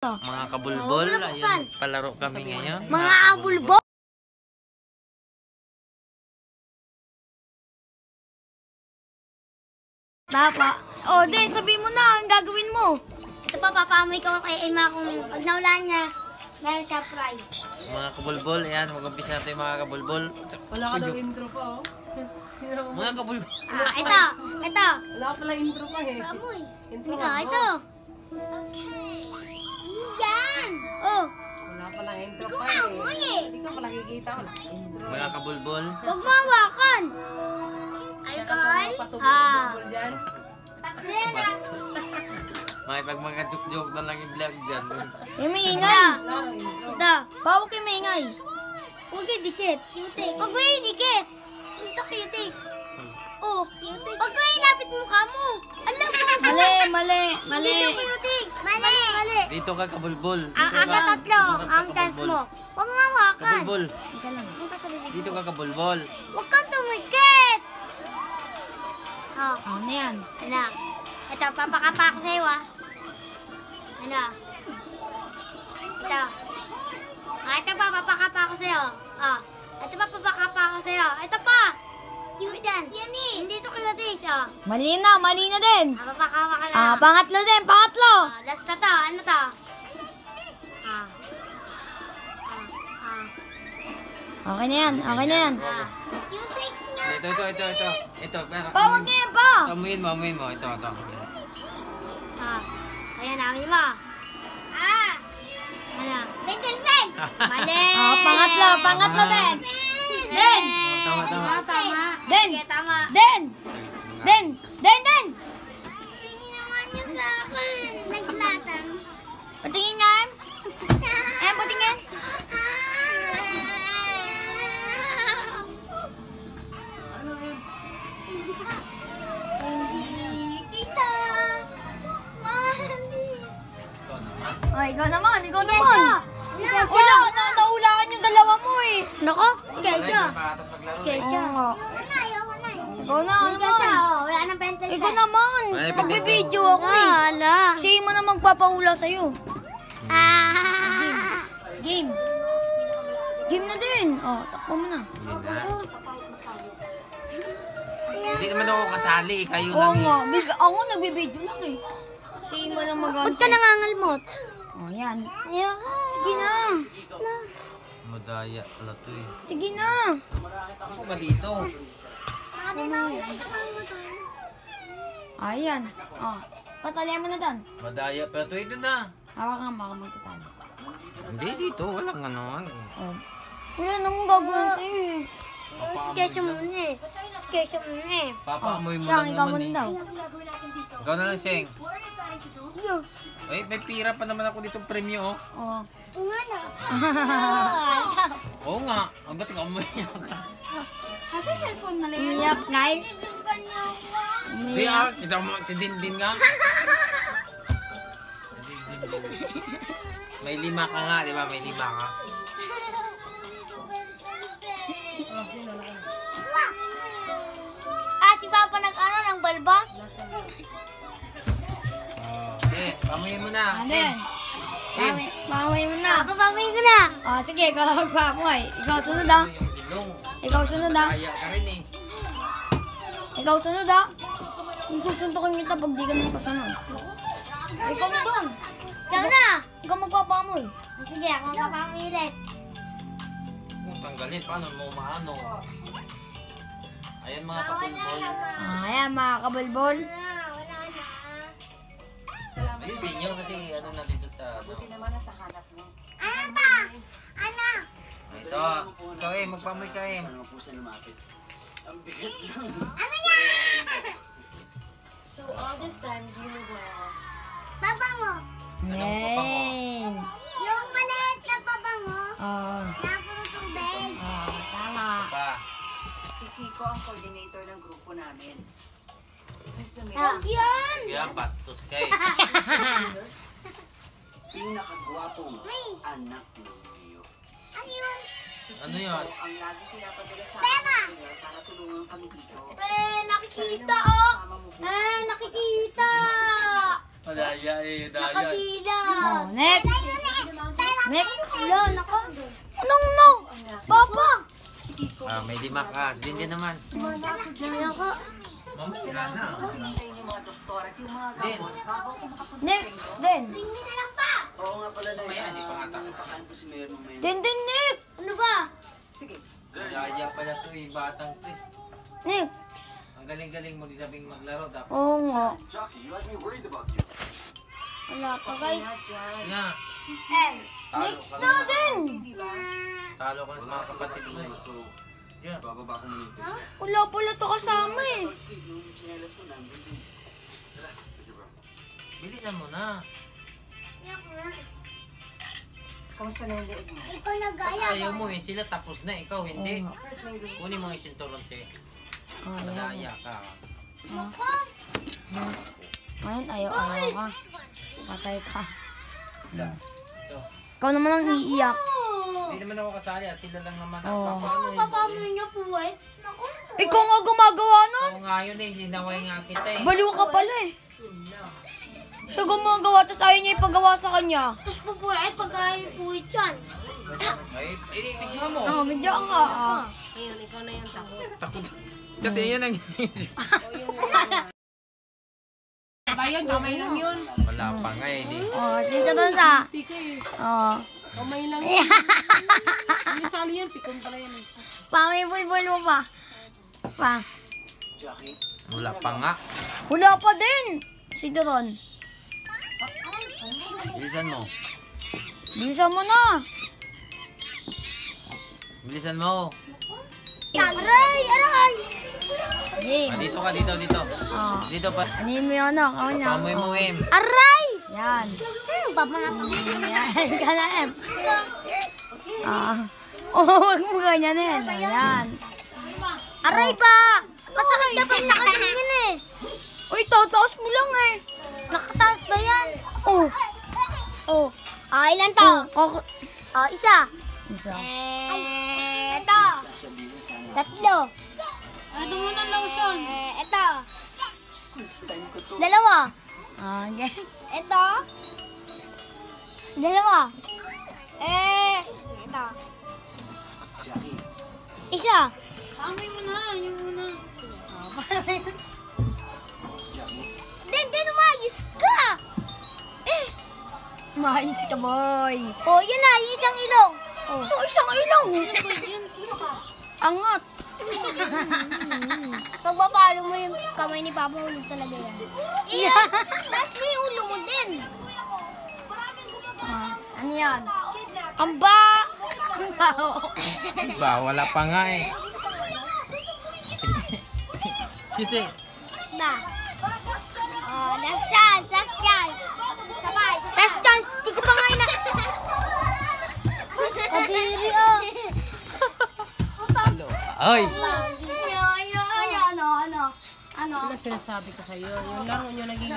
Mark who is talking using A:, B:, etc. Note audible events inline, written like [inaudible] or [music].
A: Mga kabulbol,
B: buksan.
A: ayun, palaro kami ngayon.
B: Mga abulbo. Papa. Oh, din, sabihin mo na ang gagawin mo. Ito pa, papaamoy ko kay Emma kung pag naulan niya, meron siya pride.
A: Mga kabulbol, ayan, mag-umpisa natin mga kabulbol.
C: Wala ka daw intro pa, oh. [laughs]
A: Mga kabulbol.
B: Ah, ito, ito.
C: Wala ka pala intro pa, eh.
B: Amoy.
C: Intro
B: Ito,
C: ka.
B: ito. Yan. Oh,
C: Wala pala intro
B: Ikaw
C: pa, eh.
B: amoy, eh.
C: Hindi ka pala kikita, wala ka intro.
A: Mga kabulbol.
B: huwag mo hawakan. Alcohol? Ah.
A: Basta. May pag mga joke-joke na lang yung vlog dyan.
B: Yung may ingay.
C: Wala ka intro.
B: Ito, bawal kayo may ingay. Huwag kayo dikit. Cutics. Huwag kayo dikit. Ito cutics. Oh. Huwag kayo ilapit mukha mo. Alam mo. Mali, mali, mali. Mali. Mali.
A: Dito ka kabulbol. Dito
B: Ang
A: ka.
B: aga tatlo, ang chance mo. Huwag mo hawakan.
A: Kabulbol. Dito ka kabulbol.
B: Huwag kang tumikit. Oh. Ano yan? Ano? Ito, papakapa ako sa'yo ah. Ano? Ito. Ah, ito pa, papakapa ako sa'yo. Oh. Ito pa, papakapa ako sa'yo. Ito pa. Cute yan. Yan eh. Hindi ito cute oh.
D: Mali na, mali na din.
B: Ah, papakawa ka na.
D: Ah, pangatlo din, pangatlo.
B: Oh, last na to. Ano to? Ah. Ah. Ah.
D: Okay na yan, okay na yan.
B: Ah. Cutics nga.
A: Ito, ito, ito, ito. Ito, pero.
D: Pa, wag na yan, pa.
A: Amuin mo, amuin mo. Ito, ito.
B: Ah. Ayan, namin mo. Ah. Ano? Little Fen. [laughs] Mali.
D: Oh, pangatlo, pangatlo din. Den.
A: Tama, tama.
B: Tama, tama.
D: Den.
B: Sige, tama.
D: Den, den, den, den.
B: Hindi naman yun sa akin. Nagsulatan.
D: Patingin nga, em. [laughs] Em, patingin. Ay, ikaw naman, ikaw naman.
B: siya.
D: Wala, na, naulaan yung dalawa mo eh.
B: Nako,
A: maglaro.
B: Sige
A: eh.
B: siya.
D: Oo nga.
B: Ayoko na, ayoko na.
D: Ikaw na, ano
B: Sige siya,
D: naman.
B: oh. Wala nang pencil
D: Ikaw
B: pen.
D: naman.
A: Wala yung
D: Magbibideo ako eh.
B: Ah, ala.
D: Siya mo na magpapahula sa'yo.
B: Ah.
D: Game. Game na din. Oh, takbo mo na.
A: Hindi na. Hindi naman ako kasali. eh. Kayo
D: Oo
A: lang eh.
D: nga. Big, ako nagbibideo lang eh. Siya mo na mag
B: Ba't ka nangangalmot?
D: Oh, yan.
B: Ayoko.
D: Sige na.
A: Madaya pala to eh.
D: Sige na.
A: Ako ba dito?
D: Ayan. Oh. Patalian mo na doon.
A: Madaya to. Ito na.
D: Hawakan mo ako magtatali.
A: Hindi dito. Walang ano. ano.
D: Oh. Wala namang gagawin sa'yo eh.
B: Sketch mo muna eh. Sketch mo muna eh.
A: Papaamoy mo lang naman eh.
D: daw.
A: Ikaw na lang, Sheng. Ay, may pira pa naman ako dito premyo oh.
D: Oh.
B: Nga na. [laughs]
A: Oo nga. Ang ba't ikaw umiyak ka? [laughs]
C: Yung cellphone lang?
D: Umiyak, guys.
A: Di
D: Umiyak.
A: ah, kita mo si Dindin nga. [laughs] May lima ka nga, di ba? May lima ka.
C: Oh? [laughs]
B: Ah, si Papa nag-ano ng balbas?
A: Oh. Hindi, pamuhin mo na.
D: Ano yan? Mamay mo na.
B: Papa, pamay ko na.
D: Oh, sige, ikaw magpapoy. Ikaw sunod ah.
A: Yung ilong?
D: Ikaw sunod ah.
A: Kaya ka rin eh.
D: Ikaw sunod ah. Yung susuntukin kita pag di ka nagpasunod. Ikaw na doon.
B: Ikaw na.
D: Ikaw magpapamoy.
B: Sige, ako magpapamay ulit.
A: Kung tanggalin, paano mo maano? Ayan mga kapulbol.
D: Ah, ayan mga kabulbol.
B: Ah, wala na.
A: Ayusin nyo kasi ano na dito sa ano.
B: Ano ta? Ano?
A: Ito. Ikaw eh, magpamoy ka eh.
B: Ano yan?
C: So, all this time, do you wear
B: Babango.
A: Anong papango?
D: Yay!
B: Yung maliit na pabango
D: Oh,
B: na puro tubig.
D: oh, tama.
A: Pa.
E: Si Kiko ang coordinator ng grupo namin.
B: Huwag yan.
A: Kaya bastos ka eh. [laughs] [laughs]
E: Pinakagwapong anak ng Rio.
B: Ano yun?
A: Yun?
E: Ang lagi pinapadala sa
B: Pera.
E: akin para tulungan kami dito.
B: Eh, nakikita oh. Eh, nakikita.
A: Madaya eh, daya.
B: Nakadila.
D: Oh, next. Next.
B: Wala, nako.
D: Anong no? Papa.
A: Ah, may lima ka. Din din naman.
B: Nako.
A: Mama, tira na.
D: Next.
B: Na lang pa.
E: Oo nga pala na
A: Mamaya, hindi pa nga tapos.
E: Mamaya?
D: Din din next.
B: Ano ba?
E: Sige.
A: Madaya pala to eh, batang to eh.
D: Next.
A: Ang galing-galing mo din sabing maglaro. Dapat.
D: Oo nga. Wala pa guys.
A: Nga.
B: Eh.
A: Talo
D: Next na
A: na.
D: din.
A: Talo ka sa mga kapatid mo eh. Yan.
F: bababa ko muna ito.
D: Wala pala to kasama eh.
E: Yung chinelas mo.
A: Bilisan mo na.
E: Kamusta na yung leeg mo?
B: Ikaw nagaya.
A: Ayaw mo eh, sila tapos na, ikaw hindi. Kunin mo yung sinturon siya. Madaya ka.
D: Ngayon, ayaw, ayaw ka. Patay ka.
A: Isa.
D: Ikaw naman ang iiyak.
A: Hindi naman ako kasali ah. Sila lang naman
D: Oo.
A: ang papaano eh.
B: Papamoy niya po eh. Nako.
D: Ikaw nga gumagawa nun.
A: Oo nga yun eh, hinaway nga kita eh.
D: Baliw ka pala eh. Siya gumagawa, tapos ayaw niya ipagawa sa kanya.
B: Tapos po po eh, pagkain po yan.
A: Ay, eh, tignan mo.
D: Oo, medyo ang ah.
A: Takot. Kasi yun ang
G: Bayan, kamay lang yun.
A: Wala pa nga eh. Di.
D: Oh, dito doon sa.
G: Tika eh.
D: Oh.
G: Kamay lang yun. May sali yan, pikon pala yan eh.
D: Pa, may bulbul mo pa. Pa.
A: Wala pa nga.
D: Wala pa din. Si Doron.
A: Bilisan mo.
D: Bilisan mo na.
A: Bilisan mo.
B: Aray! Aray!
D: Game.
A: Ah, dito ka, dito, dito.
D: Oh.
A: Dito pa.
D: Ano yung may ano? Ako niya.
A: Pamoy mo, Em.
B: Aray!
D: Yan.
B: Hmm, papangasan dito.
D: Yan. Ka na, Em. Ah. Oh, [laughs] wag mo ganyan eh. Yan.
B: Aray pa! Masakit na pag nakaganyan eh.
D: Uy, tataas mo lang eh.
B: Nakataas ba yan?
D: Oh.
B: Oh. Ah, ilan to?
D: Oh. Ako.
B: Ah, isa.
D: Isa.
B: Eh, ito. Tatlo.
G: Ano mo ng lotion?
B: Eh, ito. Dalawa.
D: Ah, okay.
B: Ito. Dalawa. Eh, ito. Isa.
G: Kamay mo na, yung muna.
B: Din, din, umayos ka. Eh.
D: Mais ka, boy.
B: Oh, yun na, yung isang ilong.
D: Oh, isang ilong. Angat. [laughs]
B: Pag mapalo mo yung kamay ni Papa, hulog talaga yan. Iya, taas mo yung ulo mo din.
D: Ano yan? Amba!
A: Ba, wala pa nga eh. Sige, sige. Sige, sige.
B: Ba? Oh, last chance, last chance. Sabay, sabay. Last chance, di ko pa nga ina... [laughs] Kadiri, oh.
D: Ay! Ay, ano, ano? Ano?
G: Ano sinasabi ko sa'yo? Yung laro nyo naging